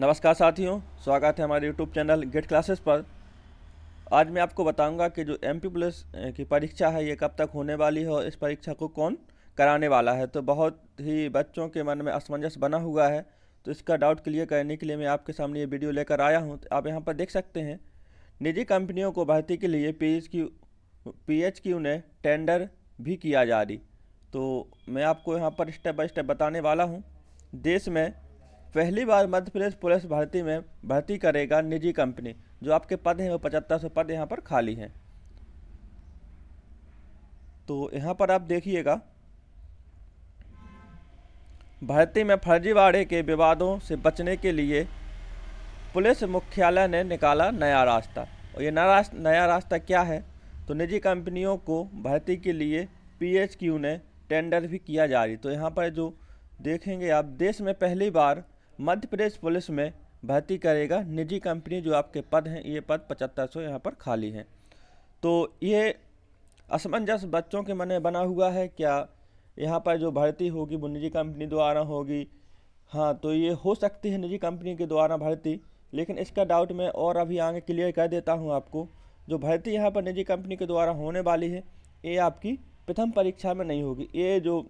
नमस्कार साथियों, स्वागत है हमारे यूट्यूब चैनल गेट क्लासेस पर। आज मैं आपको बताऊँगा कि जो एम पी प्लस की परीक्षा है, ये कब तक होने वाली है और इस परीक्षा को कौन कराने वाला है। तो बहुत ही बच्चों के मन में असमंजस बना हुआ है तो इसका डाउट क्लियर करने के लिए मैं आपके सामने ये वीडियो लेकर आया हूँ। तो आप यहाँ पर देख सकते हैं, निजी कंपनियों को भर्ती के लिए P H Q P H Q ने टेंडर भी किया जारी तो मैं आपको यहाँ पर स्टेप बाय स्टेप बताने वाला हूँ। देश में पहली बार मध्य प्रदेश पुलिस भर्ती में भर्ती करेगा निजी कंपनी, जो आपके पद हैं, वो पचहत्तर सौ पद यहाँ पर खाली हैं। तो यहाँ पर आप देखिएगा, भर्ती में फर्जीवाड़े के विवादों से बचने के लिए पुलिस मुख्यालय ने निकाला नया रास्ता। और ये नया नया रास्ता क्या है? तो निजी कंपनियों को भर्ती के लिए पीएचक्यू ने टेंडर भी किया जारी। तो यहाँ पर जो देखेंगे आप, देश में पहली बार मध्य प्रदेश पुलिस में भर्ती करेगा निजी कंपनी जो आपके पद हैं, ये पद पचहत्तर सौ यहाँ पर खाली हैं। तो ये असमंजस बच्चों के मन में बना हुआ है, क्या यहाँ पर जो भर्ती होगी वो निजी कंपनी द्वारा होगी? हाँ तो ये हो सकती है निजी कंपनी के द्वारा भर्ती, लेकिन इसका डाउट मैं और अभी आगे क्लियर कर देता हूँ आपको। जो भर्ती यहाँ पर निजी कंपनी के द्वारा होने वाली है, ये आपकी प्रथम परीक्षा में नहीं होगी। ये जो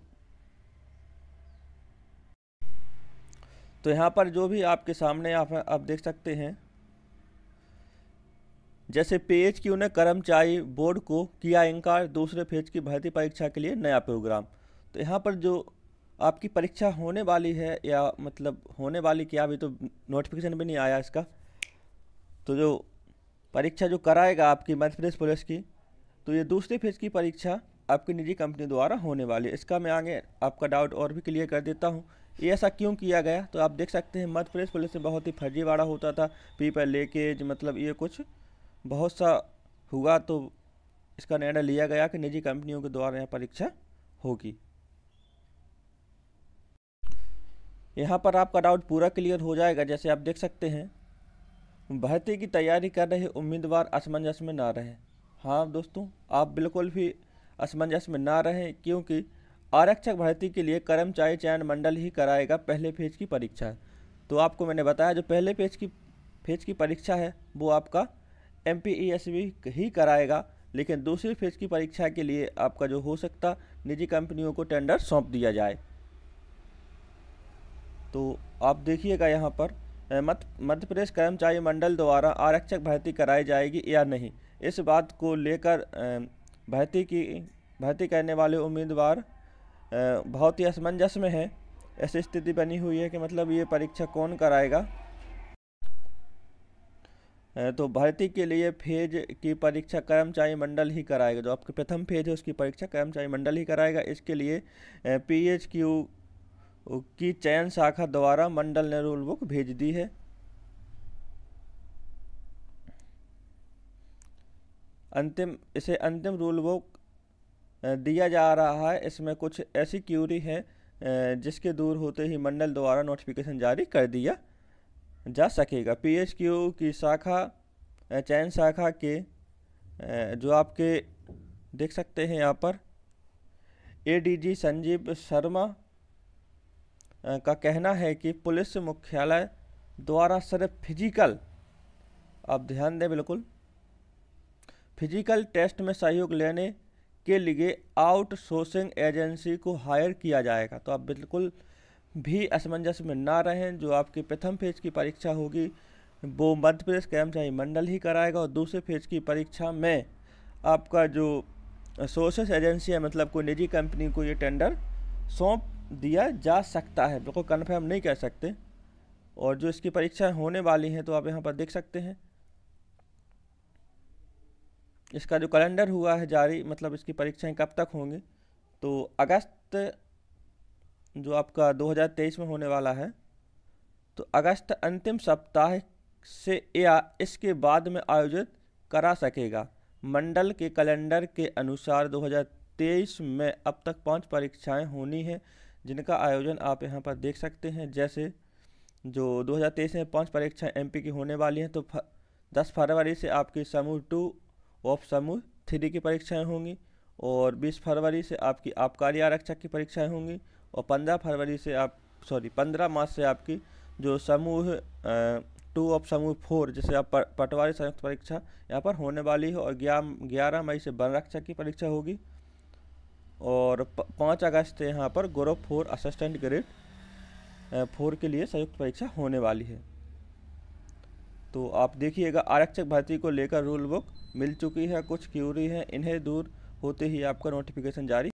तो यहाँ पर जो भी आपके सामने आप आप देख सकते हैं, जैसे पेज की उन्हें कर्मचारी बोर्ड को किया इंकार, दूसरे फ़ेज़ की भर्ती परीक्षा के लिए नया प्रोग्राम। तो यहाँ पर जो आपकी परीक्षा होने वाली है या मतलब होने वाली क्या, अभी तो नोटिफिकेशन भी नहीं आया इसका। तो जो परीक्षा जो कराएगा आपकी मध्य प्रदेश पुलिस की तो ये दूसरे फ़ेज़ की परीक्षा आपकी निजी कंपनी द्वारा होने वाली है। इसका मैं आगे आपका डाउट और भी क्लियर कर देता हूँ। ये ऐसा क्यों किया गया? तो आप देख सकते हैं, मध्य प्रदेश पुलिस में बहुत ही फर्जीवाड़ा होता था। पीपर लेकेज मतलब ये कुछ बहुत सा हुआ तो इसका निर्णय लिया गया कि निजी कंपनियों के द्वारा यहाँ परीक्षा होगी। यहाँ पर आपका डाउट पूरा क्लियर हो जाएगा। जैसे आप देख सकते हैं, भर्ती की तैयारी कर रहे उम्मीदवार असमंजस में ना रहे। हाँ दोस्तों, आप बिल्कुल भी असमंजस में ना रहें, क्योंकि आरक्षक भर्ती के लिए कर्मचारी चयन मंडल ही कराएगा पहले फ़ेज़ की परीक्षा। तो आपको मैंने बताया, जो पहले फ़ेज़ की फ़ेज़ की परीक्षा है, वो आपका एम ही कराएगा, लेकिन दूसरी फ़ेज़ की परीक्षा के लिए आपका जो हो सकता, निजी कंपनियों को टेंडर सौंप दिया जाए। तो आप देखिएगा यहाँ पर मध्य प्रदेश कर्मचारी मंडल द्वारा आरक्षक भर्ती कराई जाएगी या नहीं। इस बात को लेकर भर्ती की भर्ती करने वाले उम्मीदवार बहुत ही असमंजस में हैं। ऐसी स्थिति बनी हुई है कि मतलब ये परीक्षा कौन कराएगा? तो भर्ती के लिए फ़ेज़ की परीक्षा कर्मचारी मंडल ही कराएगा। जो आपके प्रथम फ़ेज़ है, उसकी परीक्षा कर्मचारी मंडल ही कराएगा। इसके लिए पी एच क्यू की चयन शाखा द्वारा मंडल ने रूल बुक भेज दी है। अंतिम, इसे अंतिम रूल बुक दिया जा रहा है। इसमें कुछ ऐसी क्यूरी है जिसके दूर होते ही मंडल द्वारा नोटिफिकेशन जारी कर दिया जा सकेगा। पीएचक्यू की शाखा चयन शाखा के जो आपके देख सकते हैं यहाँ पर एडीजी संजीव शर्मा का कहना है कि पुलिस मुख्यालय द्वारा सिर्फ़ फ़िज़िकल आप ध्यान दें बिल्कुल फ़िज़िकल टेस्ट में सहयोग लेने के लिए आउटसोर्सिंग एजेंसी को हायर किया जाएगा। तो आप बिल्कुल भी असमंजस में ना रहें, जो आपकी प्रथम फ़ेज़ की परीक्षा होगी, वो मध्य प्रदेश कर्मचारी मंडल ही कराएगा। और दूसरे फ़ेज़ की परीक्षा में आपका जो सोर्सेस एजेंसी है मतलब कोई निजी कंपनी को ये टेंडर सौंप दिया जा सकता है। बिल्कुल कन्फर्म नहीं कर सकते। और जो इसकी परीक्षाएँ होने वाली हैं तो आप यहाँ पर देख सकते हैं। इसका जो कैलेंडर हुआ है जारी मतलब इसकी परीक्षाएँ कब तक होंगी तो अगस्त जो आपका 2023 में होने वाला है तो अगस्त अंतिम सप्ताह से या इसके बाद में आयोजित करा सकेगा। मंडल के कैलेंडर के अनुसार 2023 में अब तक पाँच परीक्षाएँ होनी हैं जिनका आयोजन आप यहाँ पर देख सकते हैं। जैसे जो 2023 में पाँच परीक्षाएँ एमपी की होने वाली हैं तो फ, 10 फरवरी से आपकी समूह टू ऑफ़ समूह, थ्री की परीक्षाएँ होंगी और 20 फरवरी से आपकी आबकारी आरक्षक की परीक्षाएँ होंगी और 15 फरवरी से आप, सॉरी 15 मार्च से आपकी जो समूह टू ऑफ़ समूह फोर जैसे आप पटवारी संयुक्त परीक्षा यहाँ पर होने वाली है और ग्यारह मई से वन रक्षक की परीक्षा होगी और पाँच अगस्त से यहाँ पर group four, assistant grade four के लिए संयुक्त परीक्षा होने वाली है। तो आप देखिएगा, आरक्षक भर्ती को लेकर रूल बुक मिल चुकी है, कुछ क्यूरी है, इन्हें दूर होते ही आपका नोटिफिकेशन जारी